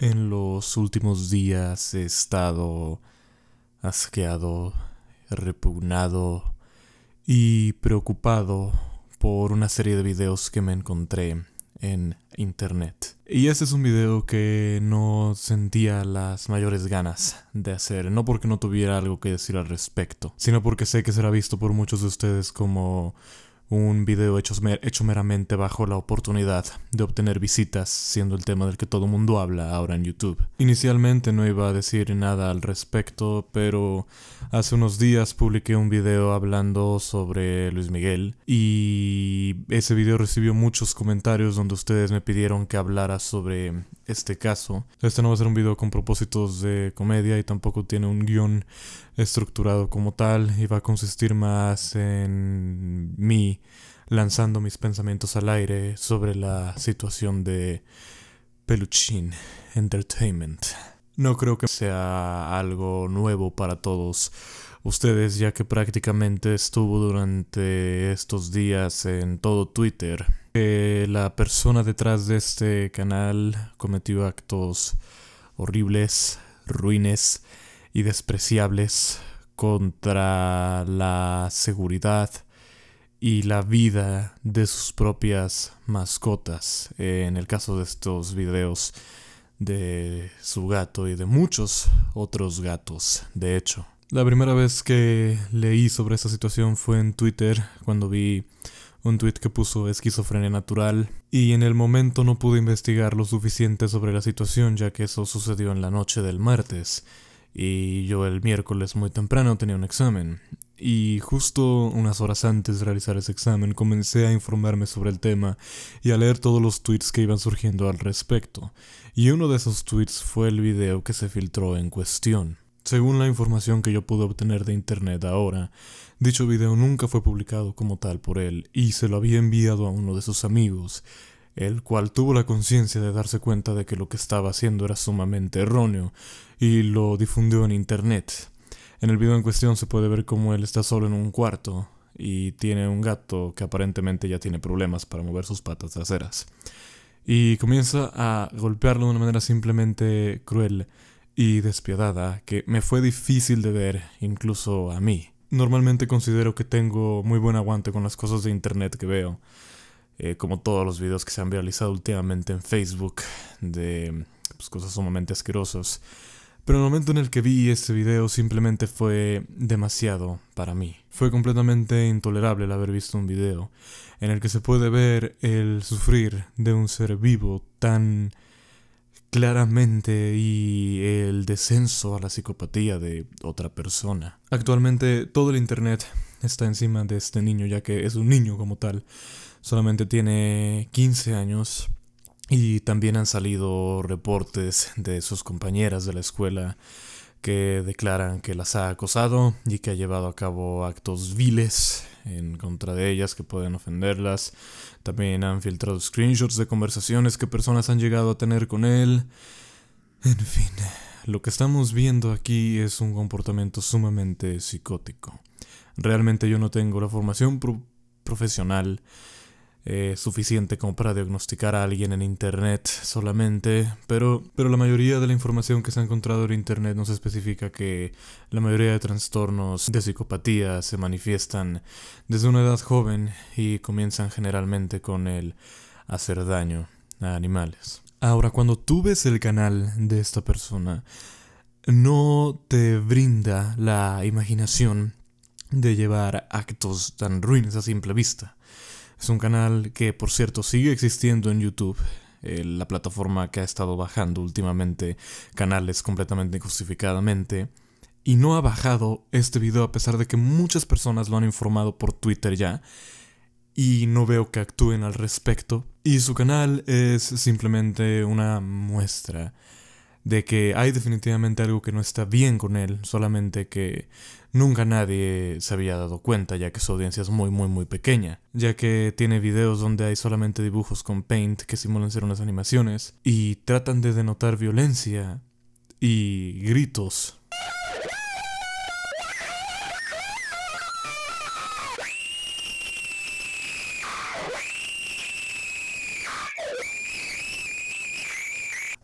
En los últimos días he estado asqueado, repugnado y preocupado por una serie de videos que me encontré en internet. Y este es un video que no sentía las mayores ganas de hacer, no porque no tuviera algo que decir al respecto, sino porque sé que será visto por muchos de ustedes como un video hecho, meramente bajo la oportunidad de obtener visitas, siendo el tema del que todo mundo habla ahora en YouTube. Inicialmente no iba a decir nada al respecto, pero hace unos días publiqué un video hablando sobre Luis Miguel y ese video recibió muchos comentarios donde ustedes me pidieron que hablara sobre este caso. Este no va a ser un video con propósitos de comedia y tampoco tiene un guion estructurado como tal y va a consistir más en mí lanzando mis pensamientos al aire sobre la situación de Peluchin Entertainment. No creo que sea algo nuevo para todos ustedes ya que prácticamente estuvo durante estos días en todo Twitter la persona detrás de este canal cometió actos horribles, ruines y despreciables contra la seguridad y la vida de sus propias mascotas. En el caso de estos videos de su gato y de muchos otros gatos, de hecho. La primera vez que leí sobre esta situación fue en Twitter, cuando vi un tweet que puso esquizofrenia natural, y en el momento no pude investigar lo suficiente sobre la situación ya que eso sucedió en la noche del martes, y yo el miércoles muy temprano tenía un examen, y justo unas horas antes de realizar ese examen comencé a informarme sobre el tema y a leer todos los tweets que iban surgiendo al respecto, y uno de esos tweets fue el video que se filtró en cuestión. Según la información que yo pude obtener de internet ahora, dicho video nunca fue publicado como tal por él y se lo había enviado a uno de sus amigos, el cual tuvo la conciencia de darse cuenta de que lo que estaba haciendo era sumamente erróneo y lo difundió en internet. En el video en cuestión se puede ver cómo él está solo en un cuarto y tiene un gato que aparentemente ya tiene problemas para mover sus patas traseras. Y comienza a golpearlo de una manera simplemente cruel y despiadada que me fue difícil de ver incluso a mí. Normalmente considero que tengo muy buen aguante con las cosas de internet que veo, eh, como todos los videos que se han realizado últimamente en Facebook de pues, cosas sumamente asquerosas. Pero el momento en el que vi este video simplemente fue demasiado para mí. Fue completamente intolerable el haber visto un video en el que se puede ver el sufrir de un ser vivo tan claramente y el descenso a la psicopatía de otra persona. Actualmente todo el Internet está encima de este niño ya que es un niño como tal. Solamente tiene 15 años y también han salido reportes de sus compañeras de la escuela que declaran que las ha acosado y que ha llevado a cabo actos viles en contra de ellas que pueden ofenderlas. También han filtrado screenshots de conversaciones que personas han llegado a tener con él. En fin, lo que estamos viendo aquí es un comportamiento sumamente psicótico. Realmente yo no tengo la formación profesional eh, suficiente como para diagnosticar a alguien en Internet solamente, pero, pero la mayoría de la información que se ha encontrado en Internet nos especifica que la mayoría de trastornos de psicopatía se manifiestan desde una edad joven y comienzan generalmente con el hacer daño a animales. Ahora, cuando tú ves el canal de esta persona, no te brinda la imaginación de llevar actos tan ruines a simple vista. Es un canal que, por cierto, sigue existiendo en YouTube. Eh, la plataforma que ha estado bajando últimamente canales completamente injustificadamente. Y no ha bajado este video a pesar de que muchas personas lo han informado por Twitter ya. Y no veo que actúen al respecto. Y su canal es simplemente una muestra de que hay definitivamente algo que no está bien con él, solamente que nunca nadie se había dado cuenta ya que su audiencia es muy muy muy pequeña, ya que tiene videos donde hay solamente dibujos con paint que simulan ser unas animaciones y tratan de denotar violencia y gritos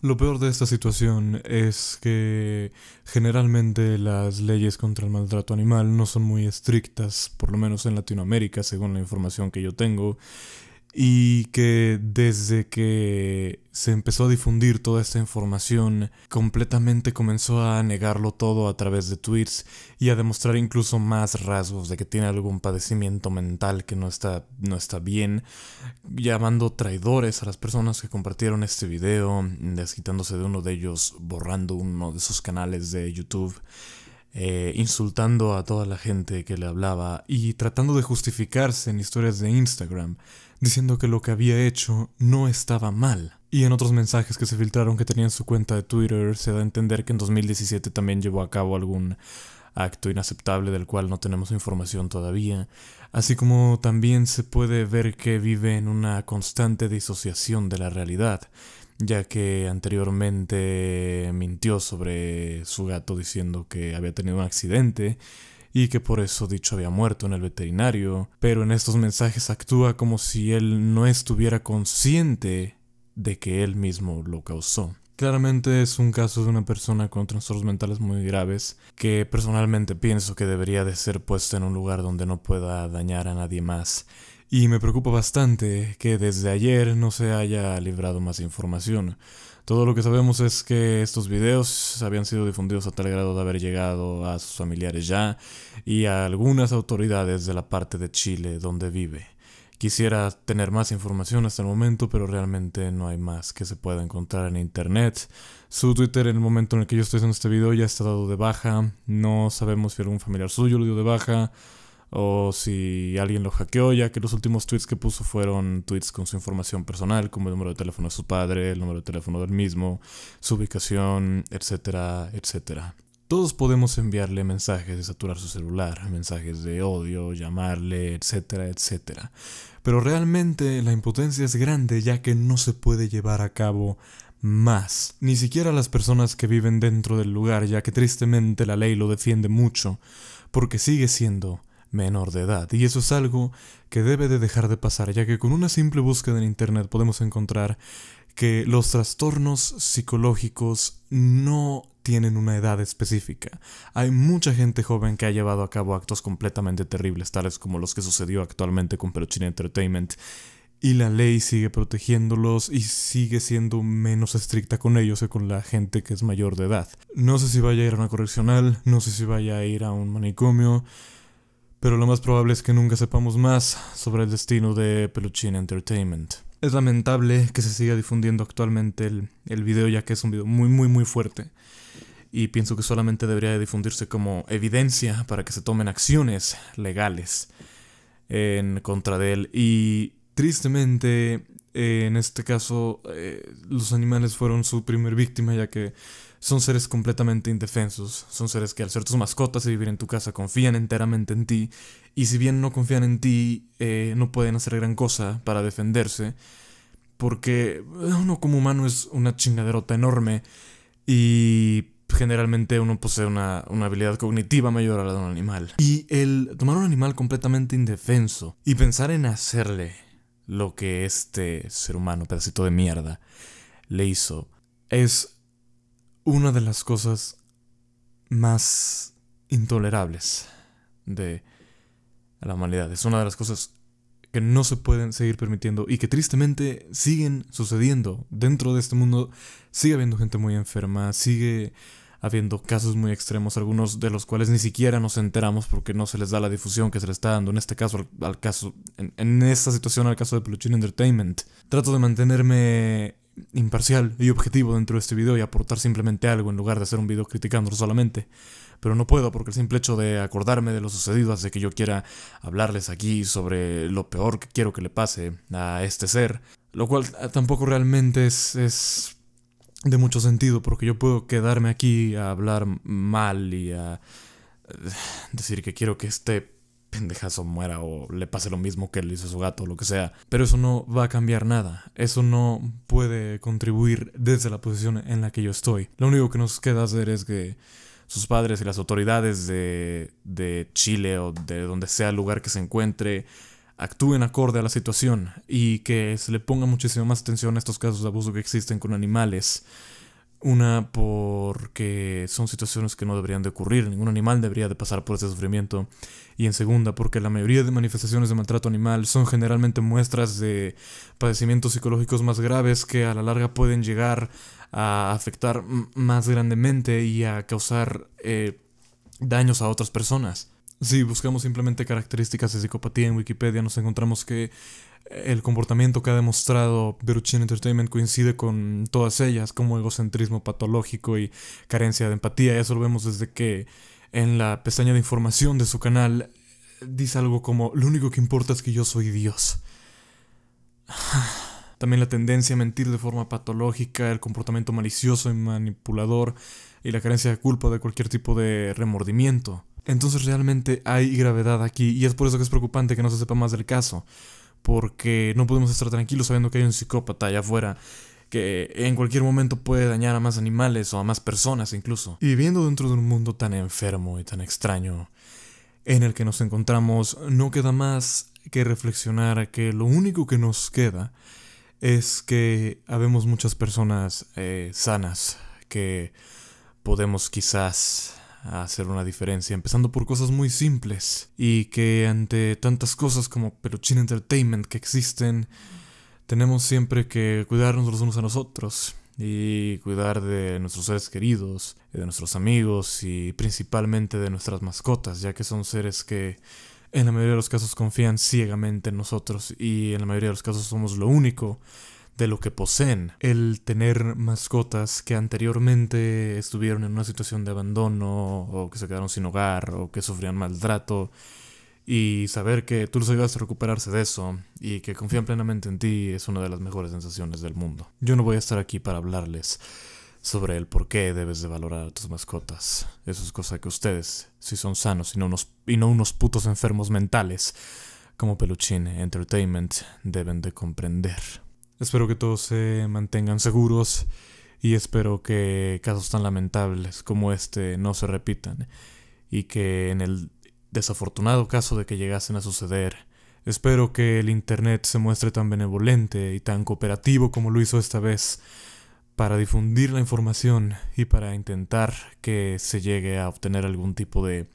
Lo peor de esta situación es que generalmente las leyes contra el maltrato animal no son muy estrictas, por lo menos en Latinoamérica, según la información que yo tengo, y que desde que se empezó a difundir toda esta información, completamente comenzó a negarlo todo a través de tweets y a demostrar incluso más rasgos de que tiene algún padecimiento mental que no está, no está bien, llamando traidores a las personas que compartieron este video, desquitándose de uno de ellos, borrando uno de sus canales de YouTube. Eh, insultando a toda la gente que le hablaba y tratando de justificarse en historias de Instagram, diciendo que lo que había hecho no estaba mal. Y en otros mensajes que se filtraron que tenía en su cuenta de Twitter se da a entender que en 2017 también llevó a cabo algún acto inaceptable del cual no tenemos información todavía, así como también se puede ver que vive en una constante disociación de la realidad, ya que anteriormente mintió sobre su gato diciendo que había tenido un accidente y que por eso dicho había muerto en el veterinario, pero en estos mensajes actúa como si él no estuviera consciente de que él mismo lo causó. Claramente es un caso de una persona con trastornos mentales muy graves que personalmente pienso que debería de ser puesta en un lugar donde no pueda dañar a nadie más y me preocupa bastante que desde ayer no se haya librado más información. Todo lo que sabemos es que estos videos habían sido difundidos a tal grado de haber llegado a sus familiares ya y a algunas autoridades de la parte de Chile donde vive. Quisiera tener más información hasta el momento, pero realmente no hay más que se pueda encontrar en internet. Su Twitter en el momento en el que yo estoy haciendo este video ya está dado de baja. No sabemos si algún familiar suyo lo dio de baja o si alguien lo hackeó, ya que los últimos tweets que puso fueron tweets con su información personal, como el número de teléfono de su padre, el número de teléfono del mismo, su ubicación, etcétera, etcétera. Todos podemos enviarle mensajes de saturar su celular, mensajes de odio, llamarle, etcétera, etcétera. Pero realmente la impotencia es grande ya que no se puede llevar a cabo más. Ni siquiera las personas que viven dentro del lugar, ya que tristemente la ley lo defiende mucho, porque sigue siendo menor de edad. Y eso es algo que debe de dejar de pasar, ya que con una simple búsqueda en Internet podemos encontrar que los trastornos psicológicos no tienen una edad específica. Hay mucha gente joven que ha llevado a cabo actos completamente terribles, tales como los que sucedió actualmente con Peluchín Entertainment, y la ley sigue protegiéndolos y sigue siendo menos estricta con ellos que con la gente que es mayor de edad. No sé si vaya a ir a una correccional, no sé si vaya a ir a un manicomio, pero lo más probable es que nunca sepamos más sobre el destino de Peluchín Entertainment. Es lamentable que se siga difundiendo actualmente el, el video ya que es un video muy muy muy fuerte y pienso que solamente debería difundirse como evidencia para que se tomen acciones legales en contra de él y tristemente en este caso eh, los animales fueron su primer víctima ya que son seres completamente indefensos, son seres que al ser tus mascotas y vivir en tu casa confían enteramente en ti, y si bien no confían en ti, eh, no pueden hacer gran cosa para defenderse, porque uno como humano es una chingaderota enorme, y generalmente uno posee una, una, habilidad cognitiva mayor a la de un animal. Y el tomar un animal completamente indefenso y pensar en hacerle lo que este ser humano, pedacito de mierda, le hizo, es una de las cosas más intolerables de la humanidad. Es una de las cosas que no se pueden seguir permitiendo y que tristemente siguen sucediendo. Dentro de este mundo sigue habiendo gente muy enferma, sigue habiendo casos muy extremos, algunos de los cuales ni siquiera nos enteramos porque no se les da la difusión que se les está dando. En este caso, al, caso, en, en, esta situación, al caso de Peluchín Entertainment. Trato de mantenerme imparcial y objetivo dentro de este video y aportar simplemente algo en lugar de hacer un video criticándolo solamente. Pero no puedo porque el simple hecho de acordarme de lo sucedido hace que yo quiera hablarles aquí sobre lo peor que quiero que le pase a este ser. Lo cual tampoco realmente es, es de mucho sentido porque yo puedo quedarme aquí a hablar mal y a decir que quiero que este pendejazo muera o le pase lo mismo que le hizo a su gato o lo que sea. Pero eso no va a cambiar nada. Eso no puede contribuir desde la posición en la que yo estoy. Lo único que nos queda hacer es que sus padres y las autoridades de, de Chile o de donde sea el lugar que se encuentre actúen acorde a la situación y que se le ponga muchísima más atención a estos casos de abuso que existen con animales. Una porque son situaciones que no deberían de ocurrir, ningún animal debería de pasar por ese sufrimiento. Y en segunda porque la mayoría de manifestaciones de maltrato animal son generalmente muestras de padecimientos psicológicos más graves que a la larga pueden llegar a afectar más grandemente y a causar eh, daños a otras personas. Si buscamos simplemente características de psicopatía en Wikipedia, nos encontramos que el comportamiento que ha demostrado Beruchin Entertainment coincide con todas ellas, como egocentrismo patológico y carencia de empatía. Eso lo vemos desde que en la pestaña de información de su canal dice algo como, lo único que importa es que yo soy Dios. También la tendencia a mentir de forma patológica, el comportamiento malicioso y manipulador y la carencia de culpa de cualquier tipo de remordimiento. Entonces realmente hay gravedad aquí y es por eso que es preocupante que no se sepa más del caso, porque no podemos estar tranquilos sabiendo que hay un psicópata allá afuera que en cualquier momento puede dañar a más animales o a más personas incluso. Y viviendo dentro de un mundo tan enfermo y tan extraño en el que nos encontramos, no queda más que reflexionar que lo único que nos queda es que habemos muchas personas eh, sanas que podemos quizás hacer una diferencia, empezando por cosas muy simples. Y que ante tantas cosas como Peluchin Entertainment que existen, tenemos siempre que cuidarnos los unos a nosotros y cuidar de nuestros seres queridos, de nuestros amigos y principalmente de nuestras mascotas, ya que son seres que en la mayoría de los casos confían ciegamente en nosotros. Y en la mayoría de los casos somos lo único de lo que poseen. El tener mascotas que anteriormente estuvieron en una situación de abandono o que se quedaron sin hogar o que sufrían maltrato y saber que tú los ayudas a recuperarse de eso y que confían plenamente en ti es una de las mejores sensaciones del mundo. Yo no voy a estar aquí para hablarles sobre el por qué debes de valorar a tus mascotas. Eso es cosa que ustedes, si son sanos y no unos, y no unos putos enfermos mentales, como Peluchín Entertainment, deben de comprender. Espero que todos se mantengan seguros y espero que casos tan lamentables como este no se repitan y que en el desafortunado caso de que llegasen a suceder, espero que el Internet se muestre tan benevolente y tan cooperativo como lo hizo esta vez para difundir la información y para intentar que se llegue a obtener algún tipo de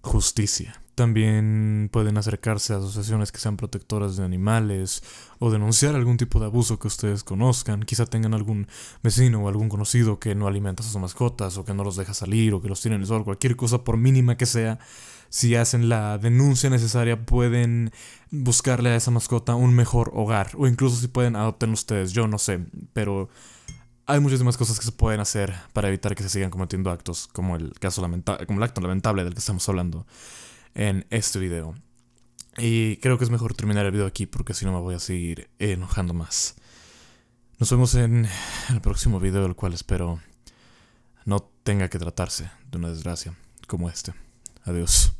justicia. También pueden acercarse a asociaciones que sean protectoras de animales o denunciar algún tipo de abuso que ustedes conozcan. Quizá tengan algún vecino o algún conocido que no alimenta a sus mascotas o que no los deja salir o que los tiene en el sol, cualquier cosa por mínima que sea. Si hacen la denuncia necesaria pueden buscarle a esa mascota un mejor hogar o incluso si pueden adoptarlo ustedes, yo no sé, pero hay muchísimas cosas que se pueden hacer para evitar que se sigan cometiendo actos como el caso lamentable, como el acto lamentable del que estamos hablando en este video. Y creo que es mejor terminar el video aquí porque si no me voy a seguir enojando más. Nos vemos en el próximo video, el cual espero no tenga que tratarse de una desgracia como este. Adiós.